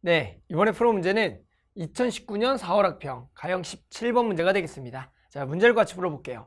네, 이번에 풀어 문제는 2019년 4월 학평 가형 17번 문제가 되겠습니다. 자, 문제를 같이 풀어볼게요.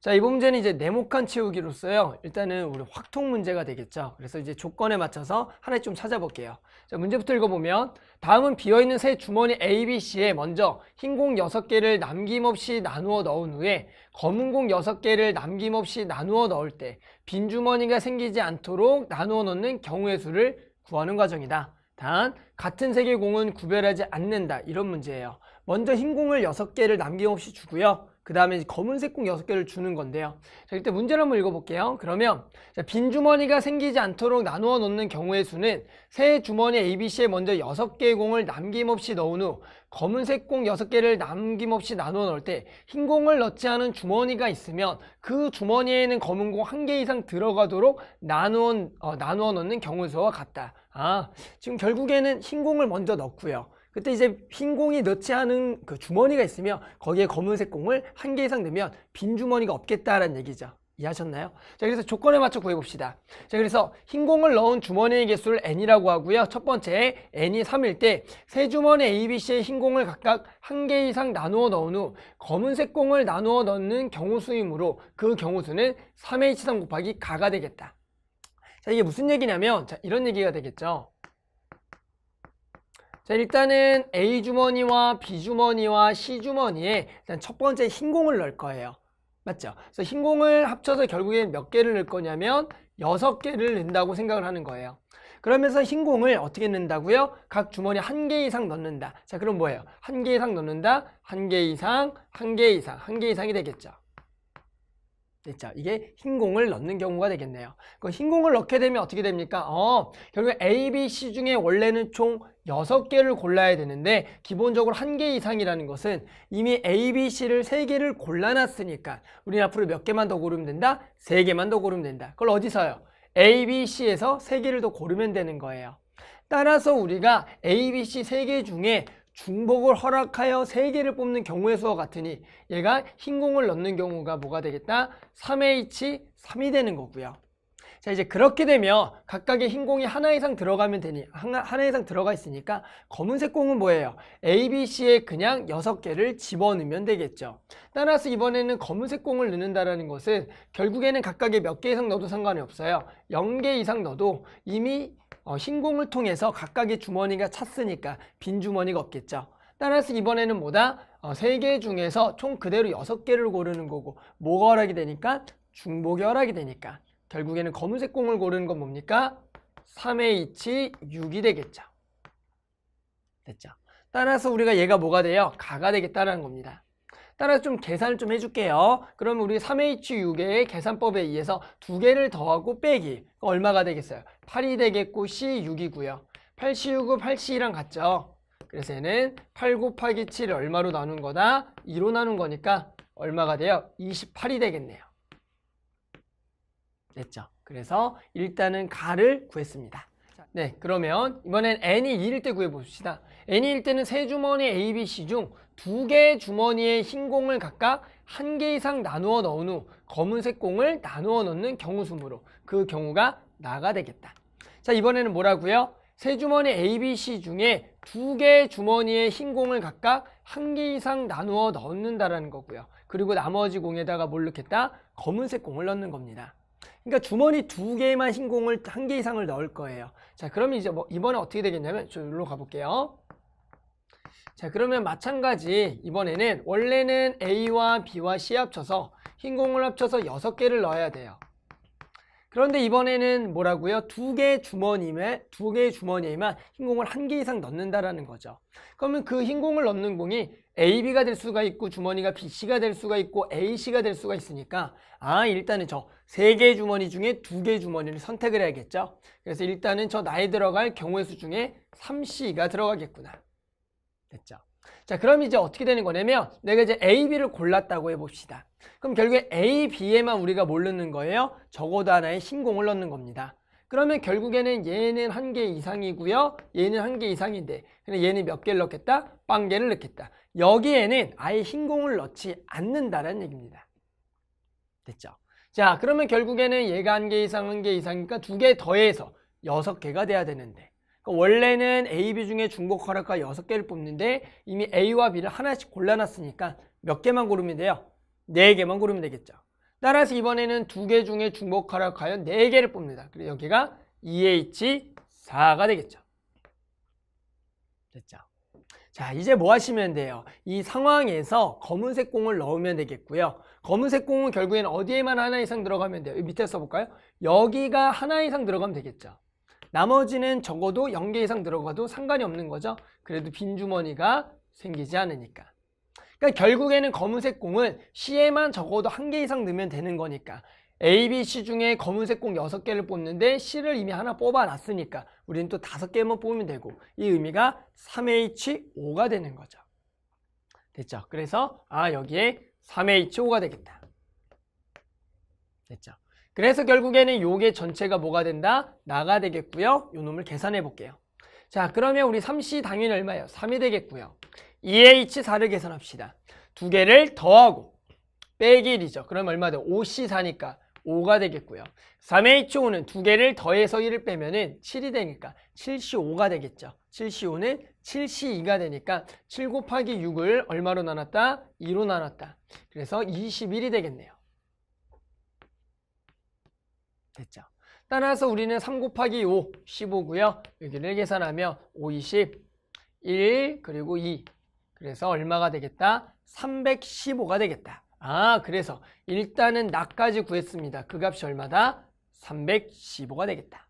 자, 이번 문제는 이제 네모칸 채우기로써요. 일단은 우리 확통 문제가 되겠죠. 그래서 이제 조건에 맞춰서 하나 좀 찾아볼게요. 자, 문제부터 읽어보면 다음은 비어있는 새 주머니 A, B, C에 먼저 흰 공 6개를 남김없이 나누어 넣은 후에 검은 공 6개를 남김없이 나누어 넣을 때 빈 주머니가 생기지 않도록 나누어 넣는 경우의 수를 구하는 과정이다. 단 같은 색의 공은 구별하지 않는다. 이런 문제예요. 먼저 흰 공을 6개를 남김없이 주고요 그 다음에 검은색 공 6개를 주는 건데요. 자 이때 문제를 한번 읽어볼게요. 그러면 자, 빈 주머니가 생기지 않도록 나누어 놓는 경우의 수는 새 주머니 ABC에 먼저 6개의 공을 남김없이 넣은 후 검은색 공 6개를 남김없이 나누어 넣을 때 흰 공을 넣지 않은 주머니가 있으면 그 주머니에는 검은 공한개 이상 들어가도록 나누어, 어, 나누어 넣는 경우 수와 같다. 아, 지금 결국에는 흰 공을 먼저 넣고요. 그때 이제 흰 공이 넣지 않은 그 주머니가 있으면 거기에 검은색 공을 한 개 이상 넣으면 빈 주머니가 없겠다라는 얘기죠. 이해하셨나요? 자, 그래서 조건에 맞춰 구해봅시다. 자, 그래서 흰 공을 넣은 주머니의 개수를 n이라고 하고요. 첫 번째, n이 3일 때 세 주머니 A, B, C의 흰 공을 각각 한 개 이상 나누어 넣은 후 검은색 공을 나누어 넣는 경우 수이므로 그 경우 수는 3H3 곱하기 가가 되겠다. 자, 이게 무슨 얘기냐면, 자, 이런 얘기가 되겠죠. 자, 일단은 A 주머니와 B 주머니와 C 주머니에 일단 첫 번째 흰 공을 넣을 거예요. 맞죠? 그래서 흰 공을 합쳐서 결국엔 몇 개를 넣을 거냐면 여섯 개를 넣는다고 생각을 하는 거예요. 그러면서 흰 공을 어떻게 넣는다고요? 각 주머니 한 개 이상 넣는다. 자, 그럼 뭐예요? 한 개 이상 넣는다? 한 개 이상, 한 개 이상, 한 개 이상이 되겠죠. 됐죠? 이게 흰 공을 넣는 경우가 되겠네요. 그흰 공을 넣게 되면 어떻게 됩니까? 어, 결국 A, B, C 중에 원래는 총 6개를 골라야 되는데 기본적으로 한개 이상이라는 것은 이미 A, B, C를 3개를 골라놨으니까 우리는 앞으로 몇 개만 더 고르면 된다? 3개만 더 고르면 된다. 그걸 어디서요? A, B, C에서 3개를 더 고르면 되는 거예요. 따라서 우리가 A, B, C 3개 중에 중복을 허락하여 3개를 뽑는 경우의 수와 같으니 얘가 흰 공을 넣는 경우가 뭐가 되겠다? 3H, 3이 되는 거고요. 자 이제 그렇게 되면 각각의 흰 공이 하나 이상 들어가면 되니 하나, 하나 이상 들어가 있으니까 검은색 공은 뭐예요? A, B, C에 그냥 6개를 집어넣으면 되겠죠. 따라서 이번에는 검은색 공을 넣는다는 것은 결국에는 각각의 몇 개 이상 넣어도 상관이 없어요. 0개 이상 넣어도 이미 어, 흰공을 통해서 각각의 주머니가 찼으니까 빈 주머니가 없겠죠. 따라서 이번에는 뭐다? 어, 3개 중에서 총 그대로 6개를 고르는 거고 뭐가 허락이 되니까? 중복이 허락이 되니까 결국에는 검은색 공을 고르는 건 뭡니까? 3H 6이 되겠죠. 됐죠? 따라서 우리가 얘가 뭐가 돼요? 가가 되겠다는 겁니다. 따라서 좀 계산을 좀 해줄게요. 그럼 우리 3H6의 계산법에 의해서 두 개를 더하고 빼기 얼마가 되겠어요? 8이 되겠고 C6이고요. 8C6은 8C랑 같죠? 그래서 얘는 8 곱하기 7을 얼마로 나눈 거다? 2로 나눈 거니까 얼마가 돼요? 28이 되겠네요. 됐죠? 그래서 일단은 가를 구했습니다. 네, 그러면 이번엔 n이 2일 때 구해봅시다. n이 1일 때는 세 주머니 A, B, C 중 두 개의 주머니에 흰 공을 각각 한 개 이상 나누어 넣은 후 검은색 공을 나누어 넣는 경우 수으로 그 경우가 나가 되겠다. 자, 이번에는 뭐라고요? 세 주머니 A, B, C 중에 두 개의 주머니에 흰 공을 각각 한 개 이상 나누어 넣는다라는 거고요. 그리고 나머지 공에다가 뭘 넣겠다? 검은색 공을 넣는 겁니다. 그러니까 주머니 두 개만 흰 공을 한 개 이상을 넣을 거예요. 자, 그러면 이제 뭐 이번에 어떻게 되겠냐면 저 여기로 가볼게요. 자 그러면 마찬가지 이번에는 원래는 A와 B와 C 합쳐서 흰 공을 합쳐서 6개를 넣어야 돼요. 그런데 이번에는 뭐라고요? 두 개의 주머니에 두 개의 주머니에만 흰 공을 한 개 이상 넣는다라는 거죠. 그러면 그 흰 공을 넣는 공이 A, B가 될 수가 있고 주머니가 B, C가 될 수가 있고 A, C가 될 수가 있으니까 아 일단은 저 세 개의 주머니 중에 두 개의 주머니를 선택을 해야겠죠. 그래서 일단은 저 나에 들어갈 경우의 수 중에 3C가 들어가겠구나. 됐죠. 자, 그럼 이제 어떻게 되는 거냐면 내가 이제 A, B를 골랐다고 해봅시다. 그럼 결국에 A, B에만 우리가 뭘 넣는 거예요? 적어도 하나의 신공을 넣는 겁니다. 그러면 결국에는 얘는 한 개 이상이고요. 얘는 한 개 이상인데 근데 얘는 몇 개를 넣겠다? 빵 개를 넣겠다. 여기에는 아예 흰 공을 넣지 않는다는 얘기입니다. 됐죠? 자 그러면 결국에는 얘가 한 개 이상 한 개 이상이니까 두 개 더해서 여섯 개가 돼야 되는데 그러니까 원래는 A, B 중에 중복 쿼럴카 6개를 뽑는데 이미 A와 B를 하나씩 골라놨으니까 몇 개만 고르면 돼요? 4개만 고르면 되겠죠. 따라서 이번에는 두 개 중에 중복 쿼럴카연 4개를 뽑니다. 그래서 여기가 EH4가 되겠죠. 됐죠. 자, 이제 뭐 하시면 돼요? 이 상황에서 검은색 공을 넣으면 되겠고요. 검은색 공은 결국엔 어디에만 하나 이상 들어가면 돼요? 밑에 써볼까요? 여기가 하나 이상 들어가면 되겠죠. 나머지는 적어도 0개 이상 들어가도 상관이 없는 거죠. 그래도 빈 주머니가 생기지 않으니까. 그러니까 결국에는 검은색 공은 C에만 적어도 한 개 이상 넣으면 되는 거니까 A, B, C 중에 검은색 공 6개를 뽑는데 C를 이미 하나 뽑아놨으니까 우리는 또 5개만 뽑으면 되고 이 의미가 3H5가 되는 거죠. 됐죠? 그래서 아 여기에 3H5가 되겠다. 됐죠? 그래서 결국에는 요게 전체가 뭐가 된다? 나가 되겠고요. 요 놈을 계산해 볼게요. 자 그러면 우리 3C 당연히 얼마예요? 3이 되겠고요. 2H4를 계산합시다. 두 개를 더하고 빼기 1이죠. 그럼 얼마 돼? 5C4니까 5가 되겠고요. 3H5는 두 개를 더해서 1을 빼면 은 7이 되니까 7C5가 되겠죠. 7C5는 7C2가 되니까 7 곱하기 6을 얼마로 나눴다? 2로 나눴다. 그래서 21이 되겠네요. 됐죠. 따라서 우리는 3 곱하기 5, 15고요. 여기를 계산하면 5, 20, 1, 그리고 2. 그래서 얼마가 되겠다? 315가 되겠다. 아, 그래서 일단은 나까지 구했습니다. 그 값이 얼마다? 315가 되겠다.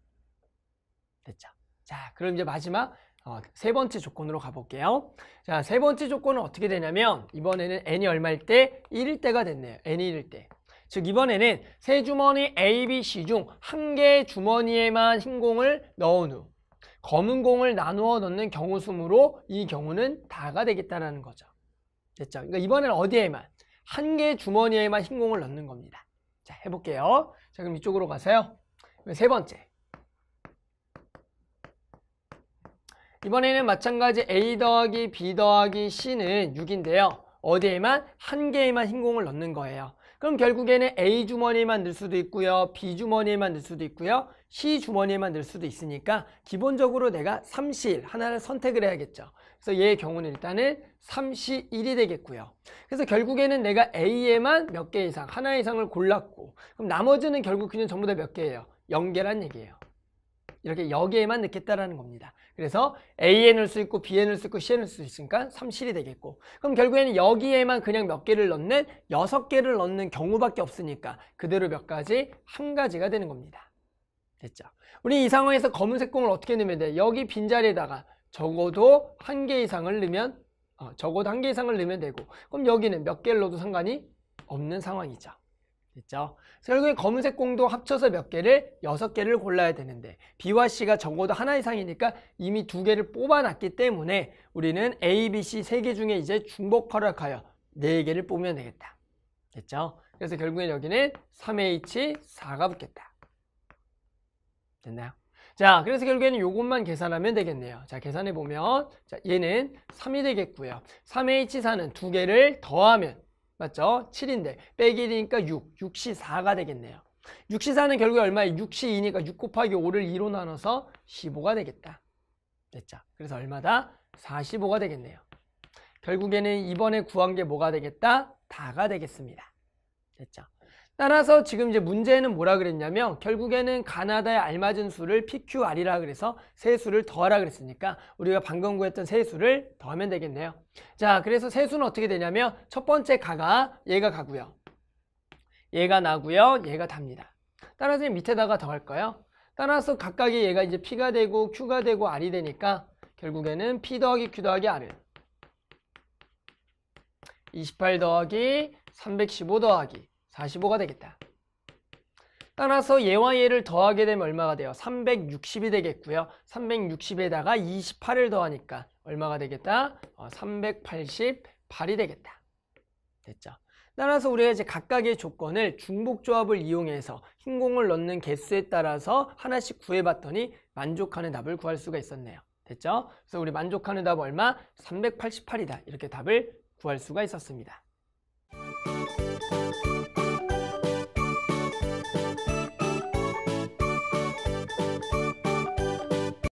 됐죠? 자, 그럼 이제 마지막 어, 세 번째 조건으로 가볼게요. 자, 세 번째 조건은 어떻게 되냐면 이번에는 n이 얼마일 때? 1일 때가 됐네요. n이 1일 때. 즉 이번에는 세 주머니 A, B, C 중 한 개의 주머니에만 흰 공을 넣은 후 검은 공을 나누어 넣는 경우 수으로 이 경우는 다가 되겠다는 거죠. 됐죠? 그러니까 이번에는 어디에만? 한 개의 주머니에만 흰 공을 넣는 겁니다. 자, 해볼게요. 자, 그럼 이쪽으로 가세요. 세 번째. 이번에는 마찬가지 A 더하기 B 더하기 C는 6인데요. 어디에만? 한 개에만 흰 공을 넣는 거예요. 그럼 결국에는 A 주머니에만 넣을 수도 있고요. B 주머니에만 넣을 수도 있고요. C 주머니에만 넣을 수도 있으니까 기본적으로 내가 3C1 하나를 선택을 해야겠죠. 그래서 얘의 경우는 일단은 3C1이 되겠고요. 그래서 결국에는 내가 A에만 몇 개 이상, 하나 이상을 골랐고 그럼 나머지는 결국 그냥 전부 다 몇 개예요? 0개란 얘기예요. 이렇게 여기에만 넣겠다라는 겁니다. 그래서 A에 넣을 수 있고 B에 넣을 수 있고 C에 넣을 수 있으니까 3실이 되겠고 그럼 결국에는 여기에만 그냥 몇 개를 넣는 6개를 넣는 경우밖에 없으니까 그대로 몇 가지? 한 가지가 되는 겁니다. 됐죠? 우리 이 상황에서 검은색 공을 어떻게 넣으면 돼? 여기 빈자리에다가 적어도 한 개 이상을 넣으면 어, 적어도 한 개 이상을 넣으면 되고 그럼 여기는 몇 개를 넣어도 상관이 없는 상황이죠. 됐죠? 결국에 검은색 공도 합쳐서 몇 개를 여섯 개를 골라야 되는데 B와 C가 적어도 하나 이상이니까 이미 두 개를 뽑아놨기 때문에 우리는 A, B, C 세 개 중에 이제 중복 활약하여 네 개를 뽑으면 되겠다. 됐죠? 그래서 결국엔 여기는 3H4가 붙겠다. 됐나요? 자, 그래서 결국에는 이것만 계산하면 되겠네요. 자, 계산해 보면 자, 얘는 3이 되겠고요. 3H4는 두 개를 더하면 맞죠? 7인데 빼기 1이니까 6, 6시 4가 되겠네요. 6시 4는 결국에 얼마에 6시 2니까 6 곱하기 5를 2로 나눠서 15가 되겠다. 됐죠? 그래서 얼마다? 45가 되겠네요. 결국에는 이번에 구한 게 뭐가 되겠다? 다가 되겠습니다. 됐죠? 따라서 지금 이제 문제는 뭐라 그랬냐면 결국에는 가나다에 알맞은 수를 PQR이라 그래서 세 수를 더하라 그랬으니까 우리가 방금 구했던 세 수를 더하면 되겠네요. 자, 그래서 세 수는 어떻게 되냐면 첫 번째 가가 얘가 가고요. 얘가 나고요. 얘가 답니다. 따라서 밑에다가 더할 거예요. 따라서 각각의 얘가 이제 P가 되고 Q가 되고 R이 되니까 결국에는 P 더하기 Q 더하기 R은 28 더하기 315 더하기 45가 되겠다. 따라서 얘와 얘를 더하게 되면 얼마가 돼요? 360이 되겠고요. 360에다가 28을 더하니까 얼마가 되겠다? 어, 388이 되겠다. 됐죠? 따라서 우리가 이제 각각의 조건을 중복조합을 이용해서 흰 공을 넣는 개수에 따라서 하나씩 구해봤더니 만족하는 답을 구할 수가 있었네요. 됐죠? 그래서 우리 만족하는 답 얼마? 388이다. 이렇게 답을 구할 수가 있었습니다.